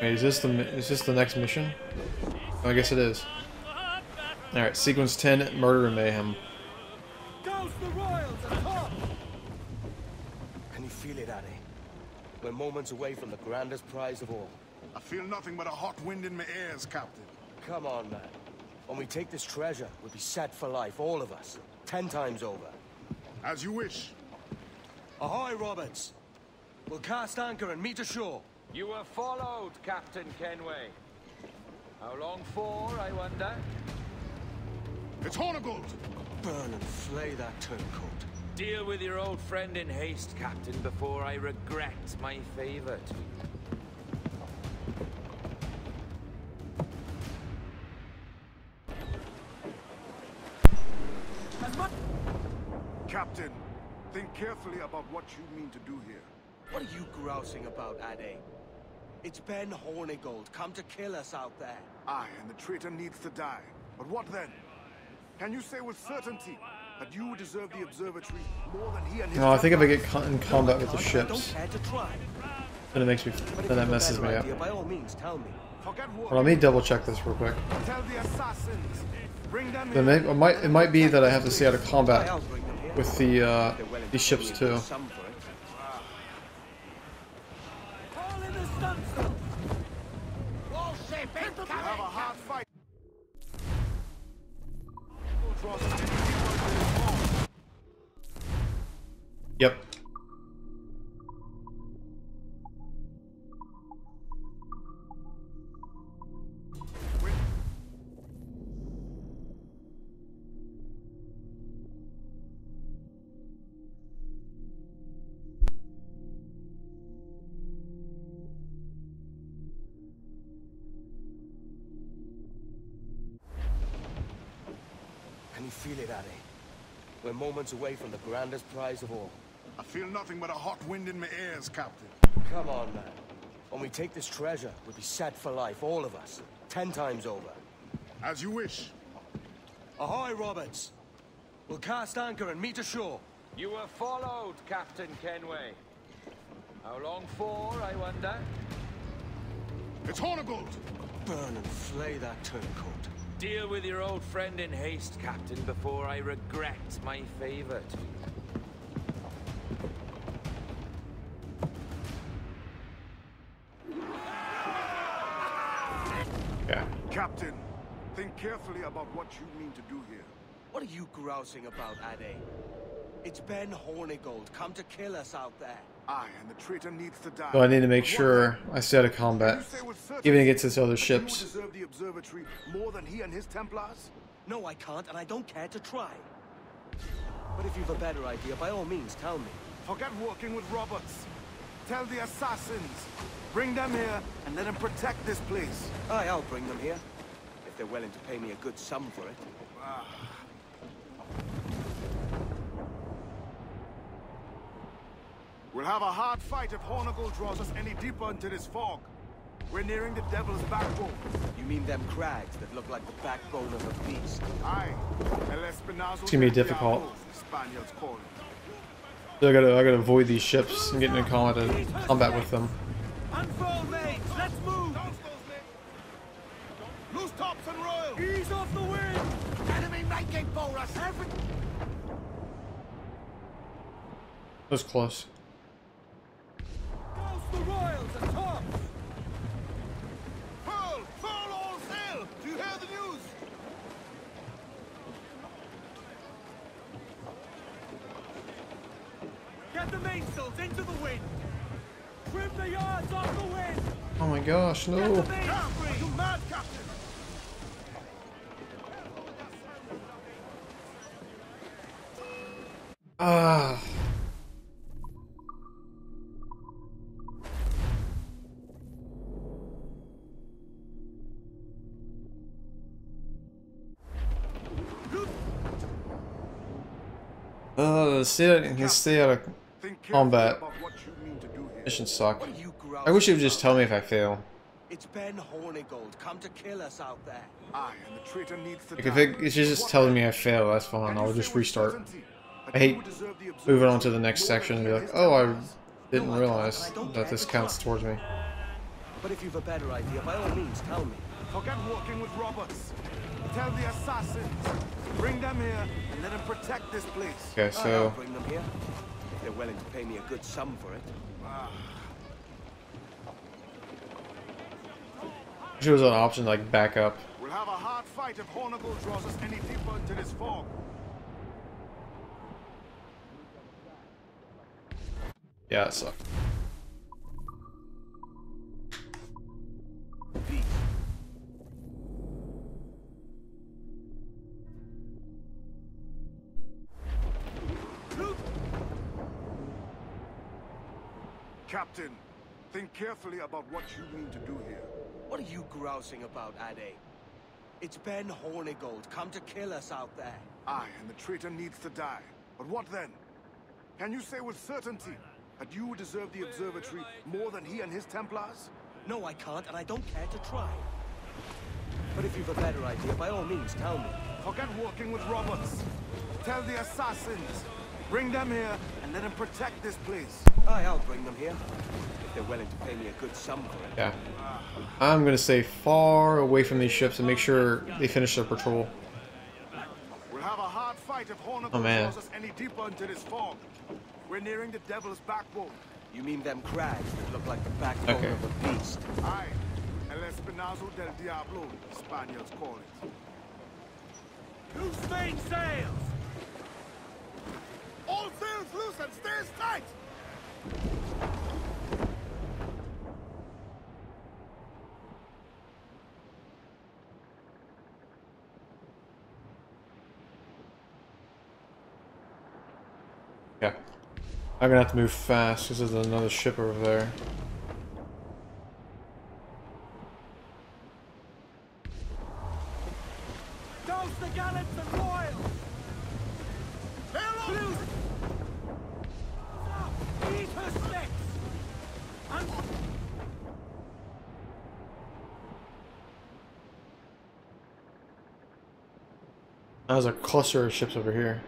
Wait, is this the is this the next mission? Oh, I guess it is. All right, sequence ten: murder and mayhem. Goes the Royals at! Can you feel it, Ade? We're moments away from the grandest prize of all. I feel nothing but a hot wind in my ears, Captain. Come on, man. When we take this treasure, we'll be set for life, all of us. Ten times over. As you wish. Ahoy, Roberts! We'll cast anchor and meet ashore. You were followed, Captain Kenway. How long for, I wonder? It's Hornigold! Burn and flay that turncoat. Deal with your old friend in haste, Captain, before I regret my favor to you. Captain, think carefully about what you mean to do here. What are you grousing about, Ade? It's Ben Hornigold, come to kill us out there. Aye, and the traitor needs to die. But what then? Can you say with certainty that you deserve the observatory more than he and his No, I think if I get Templars? in combat with the ships, care then it makes me, then that messes me up. idea, by all means, tell me. Well, let me double check this real quick. Tell the assassins. Bring them Then here. maybe, it might it might be that I have to stay out of combat I'll bring them here. with the uh, They're willing to these ships too. Feel it, Ade? We're moments away from the grandest prize of all. I feel nothing but a hot wind in my ears, Captain. Come on, man. When we take this treasure, we'll be set for life, all of us. Ten times over. As you wish. Ahoy, Roberts! We'll cast anchor and meet ashore. You were followed, Captain Kenway. How long for, I wonder? It's Hornigold! Burn and flay that turncoat. Deal with your old friend in haste, Captain, before I regret my favor to you. Yeah. Captain, think carefully about what you mean to do here. What are you grousing about, Ade? It's Ben Hornigold, come to kill us out there. Aye, and the traitor needs to die. So I need to make sure? I stay out of combat, you say with certainty even against this other that ships. You deserve the observatory more than he and his Templars? No, I can't, and I don't care to try. But if you've a better idea, by all means, tell me. Forget working with Roberts. Tell the assassins. Bring them here and let them protect this place. Aye, I'll bring them here. If they're willing to pay me a good sum for it. Ah. We'll have a hard fight if Hornigold draws us any deeper into this fog. We're nearing the Devil's Backbone. You mean them crags that look like the backbone of a beast? Aye. El Espinazo It's gonna be difficult. Spaniards call it. So I gotta I gotta avoid these ships and get into combat combat with them. Unfurl mates, let's move! Loose tops and royal! Ease off the wind! Enemy making for us! Every That was close. Goes the Royals at top! Pearl! Furl all sail! Do you hear the news? Get the mainsails into the wind! Trim the yards off the wind! Oh my gosh, no. the main free! You mad, Captain? Ah. Oh, Combat. about what you mean to do here. missions suck. What are you I wish you would just tell me if I fail. It's Ben Hornigold, come to kill us out there. Aye, and the traitor needs to Like die. if it, it's just telling me I fail, that's fine. I'll just restart. I hate would deserve the moving on to the next section and be like, oh, I didn't realize can't. I don't that this counts towards me. But if you've a better idea, by all means, tell me. Forget working with Roberts. Tell the assassins. Bring them here and let them protect this place. Okay, Aye, I'll so bring them here. If they're willing to pay me a good sum for it. she was an option to, like back up. We'll have a hard fight if Hornigold draws us any deeper into this fog. Yeah, it sucked. Captain, think carefully about what you mean to do here. What are you grousing about, Ade? It's Ben Hornigold, come to kill us out there. Aye, and the traitor needs to die. But what then? Can you say with certainty that you deserve the observatory more than he and his Templars? No, I can't, and I don't care to try. But if you've a better idea, by all means, tell me. Forget working with Roberts. Tell the assassins. Bring them here and let them protect this place. Aye, I'll bring them here. If they're willing to pay me a good sum for it. Yeah. I'm gonna stay far away from these ships and make sure they finish their patrol. We'll have a hard fight if Hornigold Oh, man. draws us any deeper into this fog. We're nearing the Devil's Backbone. You mean them crags that look like the backbone Okay. of a beast? Aye, El Espinazo del Diablo, the Spaniards call it. Loose main sails! All sails loose and stay tight! Yeah. I'm gonna have to move fast because there's another ship over there. Douse the gallants and royals! Loose! Eat her sticks! And There's a cluster of ships over here.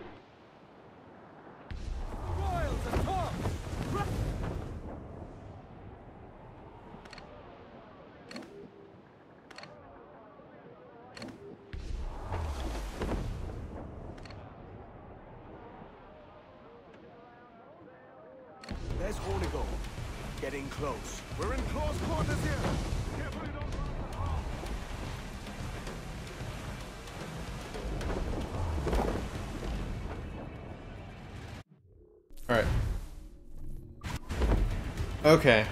Alright. Okay.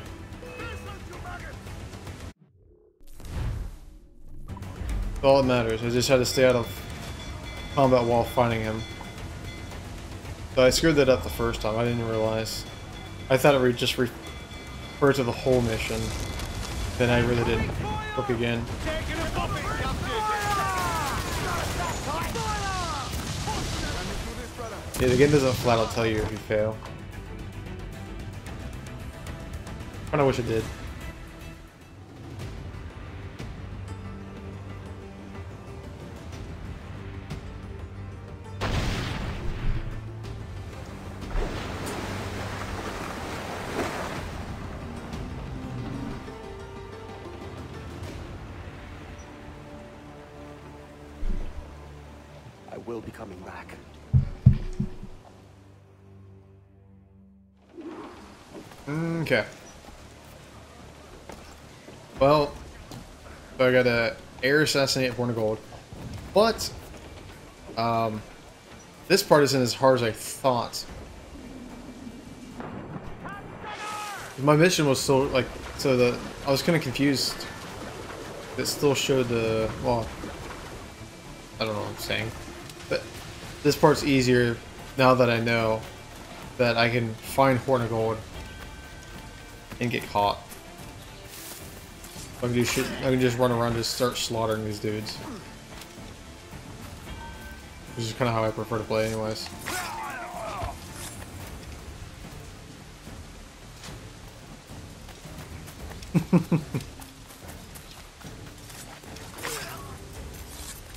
All that matters. I just had to stay out of combat while fighting him. So I screwed that up the first time. I didn't realize. I thought it would just refer to the whole mission. Then I really didn't look again. Yeah, the game doesn't flat out tell you if you fail. Kinda wish it did. Okay. Well, so I gotta air assassinate Hornigold. But, um, this part isn't as hard as I thought. My mission was still, like, so the, I was kind of confused. It still showed the, well, I don't know what I'm saying. But this part's easier now that I know that I can find Hornigold and get caught. I can shit. I can just run around and just start slaughtering these dudes. Which is kind of how I prefer to play, anyways.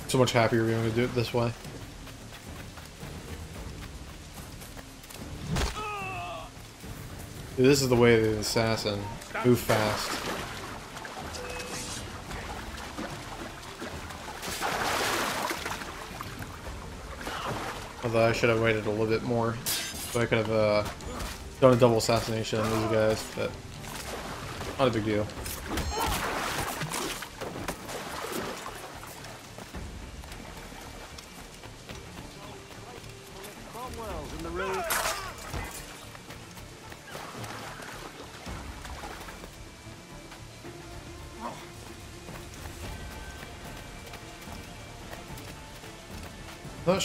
so much happier being able to do it this way. Dude, this is the way of the assassin. Move fast. Although I should have waited a little bit more. So I could have uh, done a double assassination on these guys, but not a big deal.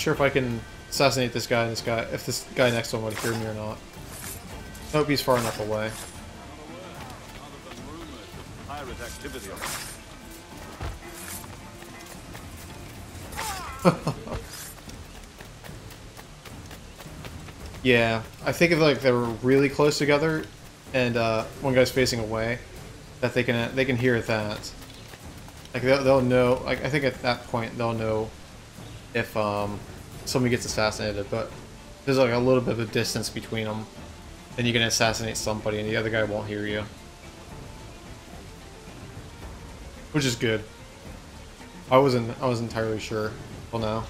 Sure if I can assassinate this guy and this guy, if this guy next to him would hear me or not. I hope he's far enough away. Yeah, I think if like they're really close together, and uh, one guy's facing away, that they can they can hear that. Like they'll, they'll know. Like I think at that point they'll know if um, somebody gets assassinated. But there's like a little bit of a distance between them, and you can assassinate somebody, and the other guy won't hear you, which is good. I wasn't I was entirely sure. Well, now.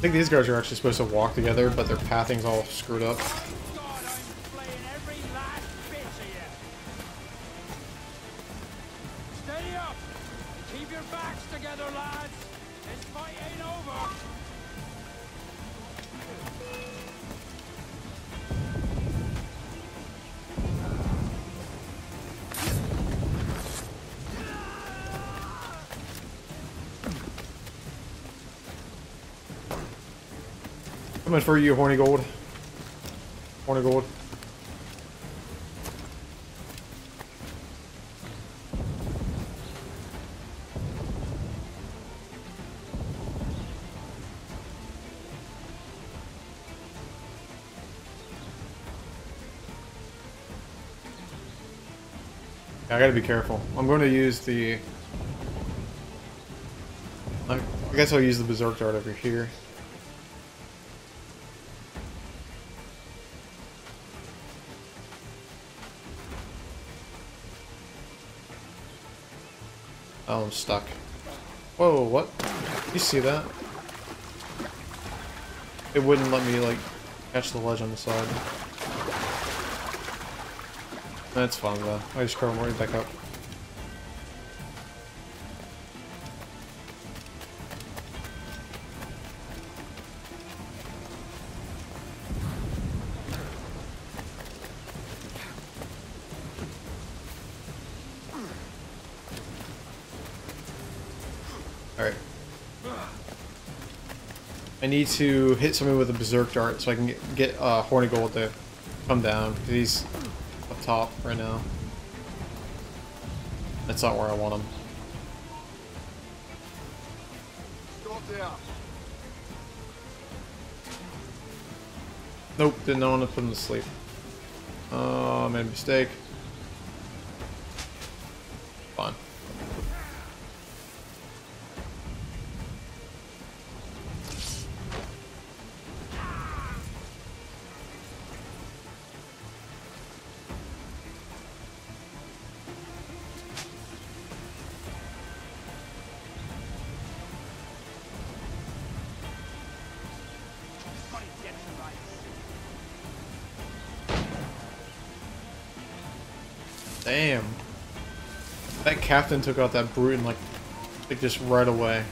I think these guys are actually supposed to walk together, but their pathing's all screwed up. Coming for you, horny gold. Horny gold. I gotta be careful. I'm going to use the... I I guess I'll use the Berserk Dart over here. I'm stuck. Whoa, what? You see that? It wouldn't let me, like, catch the ledge on the side. That's fine, though. I just come right back up. Need to hit somebody with a berserk dart so I can get, get uh, Horny Gold to come down, because he's up top right now. That's not where I want him. Nope, didn't want to put him to sleep. Oh, made a mistake. Damn. That captain took out that brute in like, like just right away.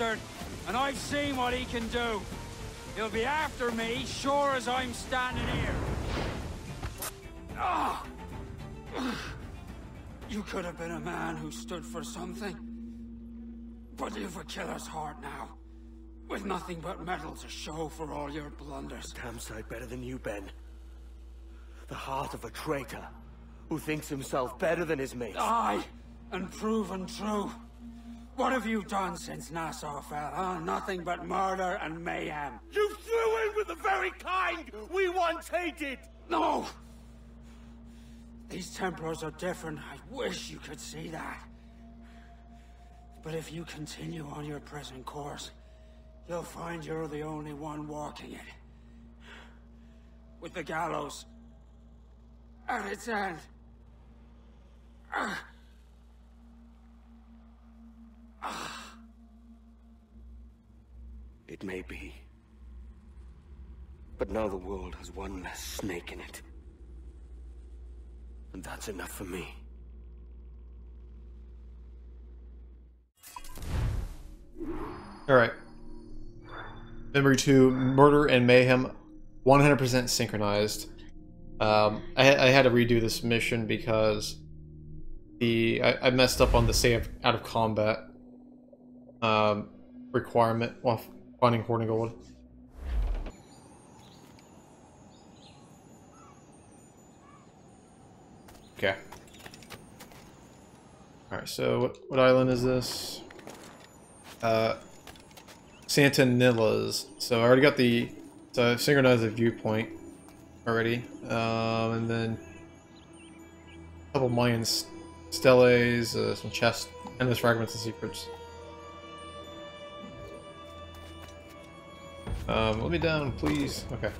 Bastard, and I've seen what he can do. He'll be after me, sure as I'm standing here. Ah! You could have been a man who stood for something. But you've a killer's heart now. With nothing but metal to show for all your blunders. Damn sight better than you, Ben. The heart of a traitor. who thinks himself better than his mates. Die and proven true. What have you done since Nassau fell, huh? Nothing but murder and mayhem. You threw in with the very kind we once hated! No! These Templars are different. I wish you could see that. But if you continue on your present course, you'll find you're the only one walking it. With the gallows at its end. Ah. It may be. But now the world has one less snake in it. And that's enough for me. Alright. Memory 2, Murder and Mayhem, 100% synchronized. Um, I, I had to redo this mission because the I, I messed up on the save out of combat um, requirement while finding Hornigold. Okay. Alright, so what, what island is this? Uh, Santanillas. So I already got the... So I've synchronized the viewpoint already. Um, and then... A couple Mayan steles, uh, some chests, endless fragments and secrets. Um, let me down, please. Okay.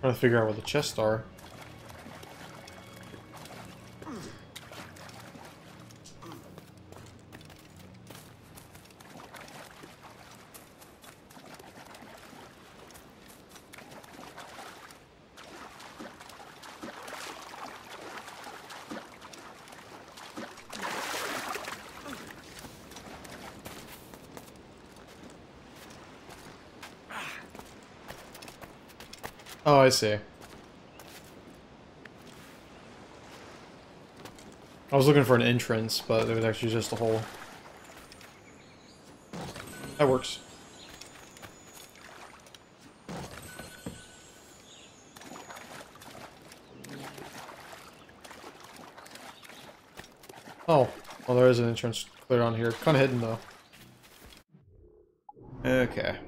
Trying to figure out where the chests are. I see. I was looking for an entrance, but it was actually just a hole. That works. Oh, well there is an entrance clear on here. Kind of hidden though. Okay.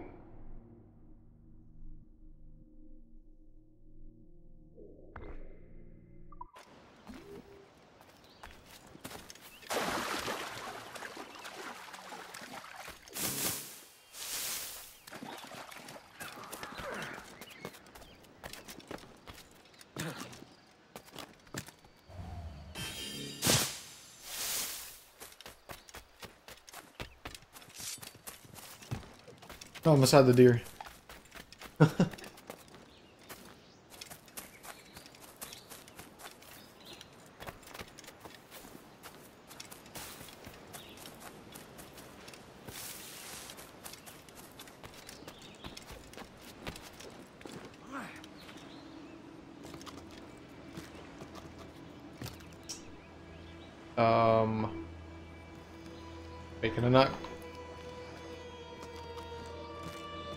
Oh, almost had the deer. um, making a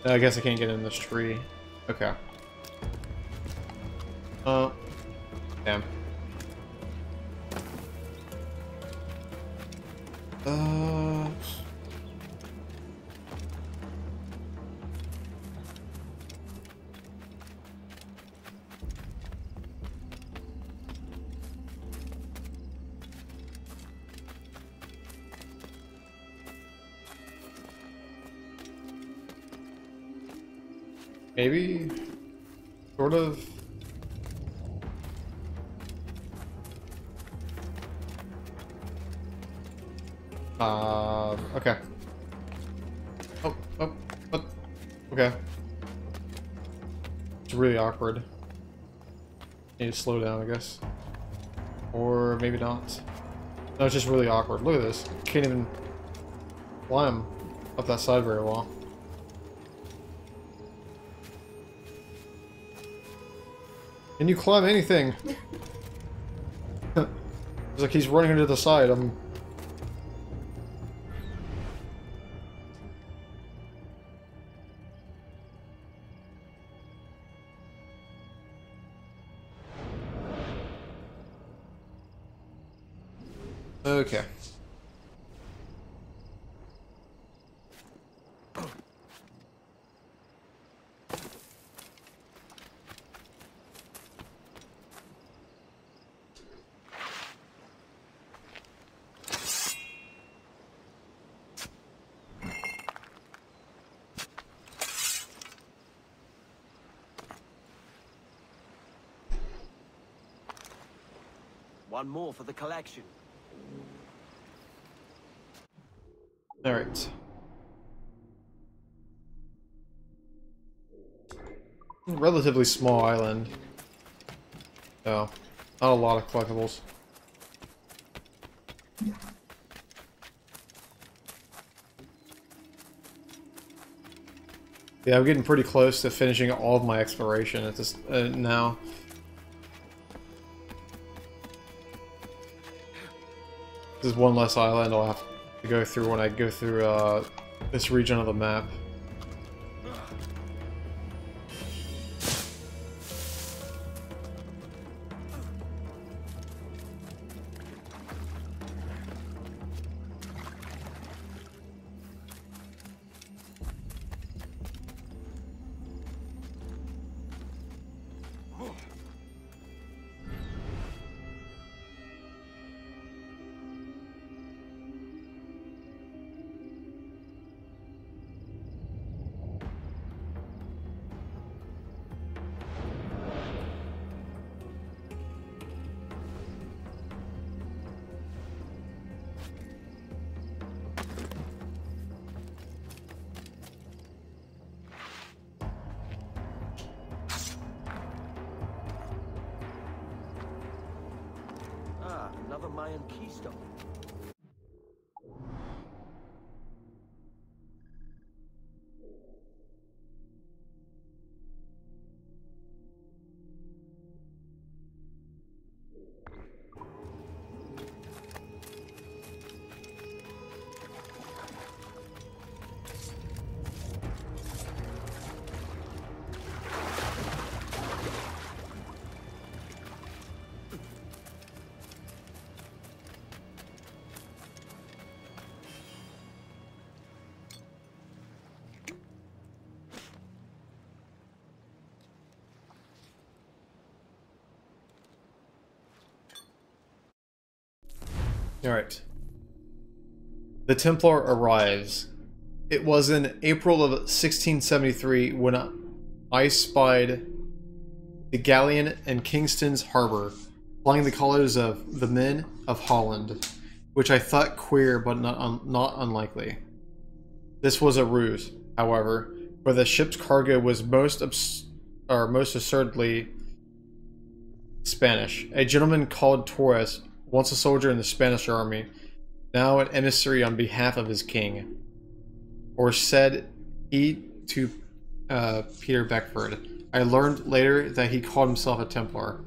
nut. I guess I can't get in this tree. Okay. Oh. Damn. Uh... Maybe? Sort of? Uh, okay. Oh, oh, what? Okay. It's really awkward. Need to slow down, I guess. Or maybe not. No, it's just really awkward. Look at this. Can't even climb up that side very well. Can you climb anything? it's like he's running into the side. I'm More for the collection. Alright. Relatively small island. Oh, not a lot of collectibles. Yeah, I'm getting pretty close to finishing all of my exploration at this uh, now. This is one less island I'll have to go through when I go through uh, this region of the map. Mayan keystone. Alright. The Templar arrives. It was in April of 1673 when I spied the galleon in Kingston's harbor, flying the colors of the men of Holland, which I thought queer but not, un not unlikely. This was a ruse, however, for the ship's cargo was most abs or most assuredly Spanish. A gentleman called Torres once a soldier in the Spanish army, now an emissary on behalf of his king. Or said he to uh, Peter Beckford. I learned later that he called himself a Templar,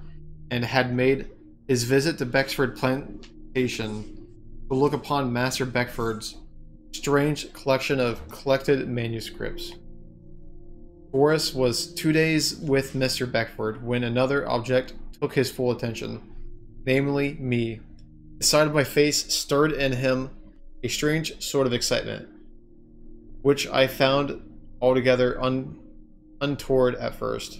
and had made his visit to Beckford Plantation to look upon Master Beckford's strange collection of collected manuscripts. Torres was two days with Mr. Beckford when another object took his full attention namely me. The side of my face stirred in him a strange sort of excitement, which I found altogether un untoward at first,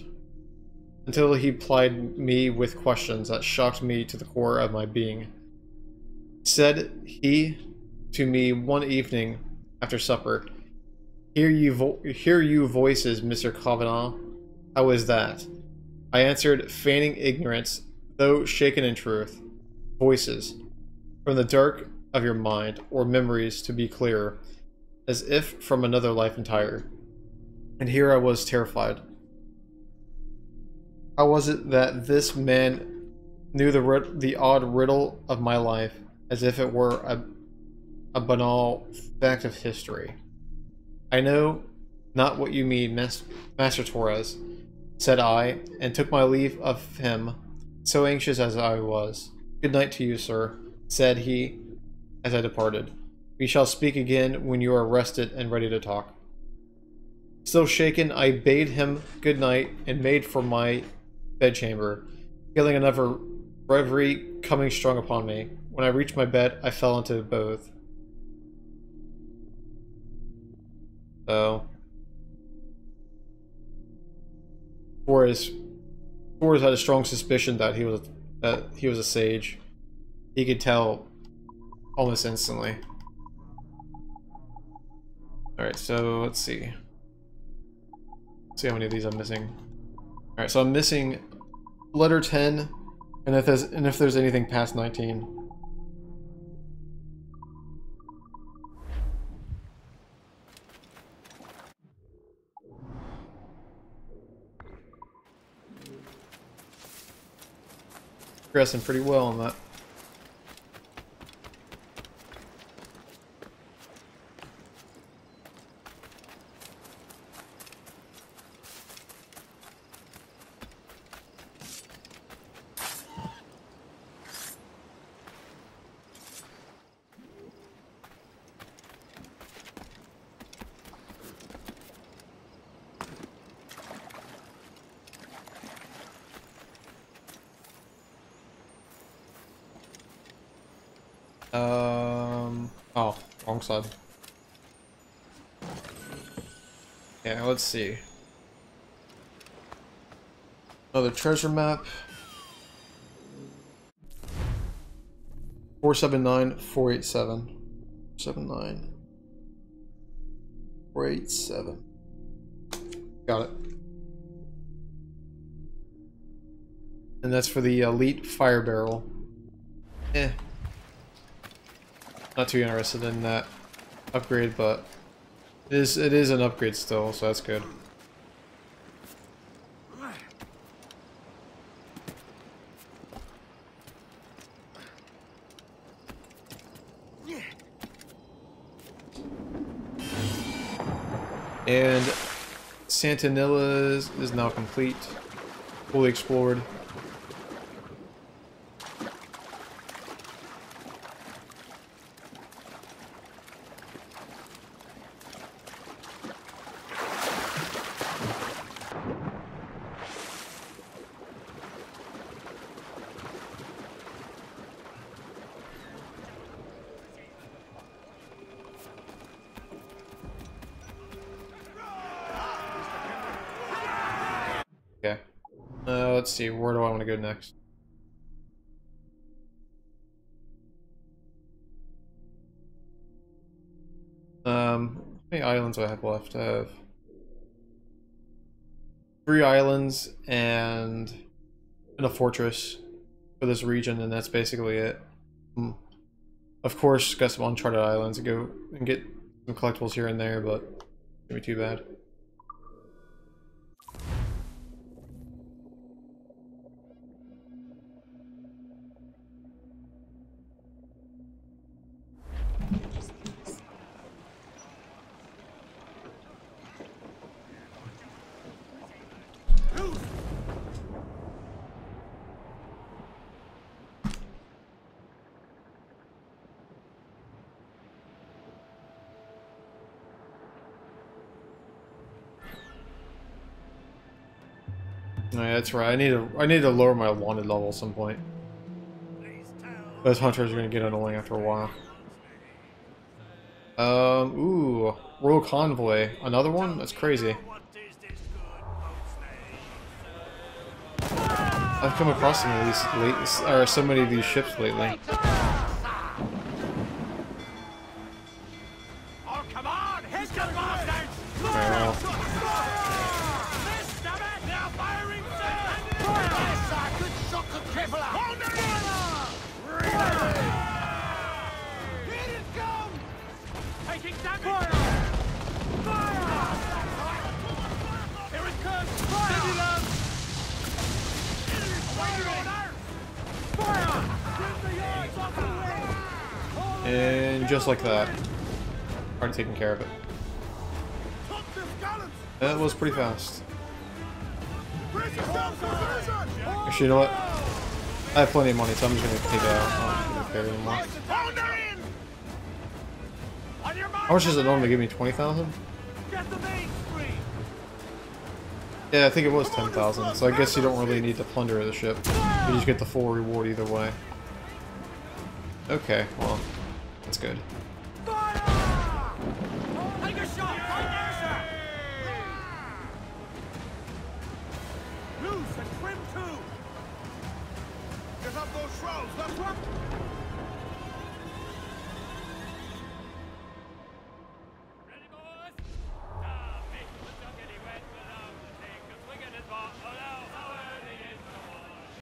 until he plied me with questions that shocked me to the core of my being. Said he to me one evening after supper, Hear you, hear you voices, Mr. Kavanagh. How is that? I answered, feigning ignorance, though shaken in truth. Voices. From the dark of your mind, or memories to be clearer, as if from another life entire. And here I was terrified. How was it that this man knew the the odd riddle of my life as if it were a, a banal fact of history? I know not what you mean, Mas Master Torres, said I, and took my leave of him, so anxious as I was. Good night to you, sir, said he, as I departed. We shall speak again when you are rested and ready to talk. Still shaken, I bade him good night and made for my bedchamber, feeling another reverie coming strong upon me. When I reached my bed, I fell into both. So, Torres, Torres had a strong suspicion that he was that he was a sage. He could tell almost instantly. Alright, so let's see. Let's see how many of these I'm missing. Alright, so I'm missing letter 10, and if there's and if there's anything past 19. Progressing pretty well on that. Um. Oh, wrong side. Yeah, let's see. Another treasure map. 479 487. 79 487. Got it. And that's for the elite fire barrel. Eh. Not too interested in that upgrade, but it is it is an upgrade still, so that's good. And Santanilla is, is now complete, fully explored. Okay. Uh, let's see, where do I want to go next? Um, how many islands do I have left? I have three islands and, and a fortress for this region, and that's basically it. Hmm. Of course, got some uncharted islands to go and get some collectibles here and there, but shouldn't be too bad. Oh, yeah, that's right. I need to I need to lower my wanted level at some point. Those hunters are gonna get annoying after a while. Um, ooh, Royal Convoy. Another one? That's crazy. I've come across some of these late, or so many of these ships lately. And just like that. Already taken care of it. That was pretty fast. Actually, you know what? I have plenty of money, so I'm just gonna take it out. How much does it normally give me? 20,000? Get the main screen! Yeah, I think it was 10,000, so I guess you don't really need to plunder the ship. You just get the full reward either way. Okay, well, that's good. Loose and trim too! Up those shrouds!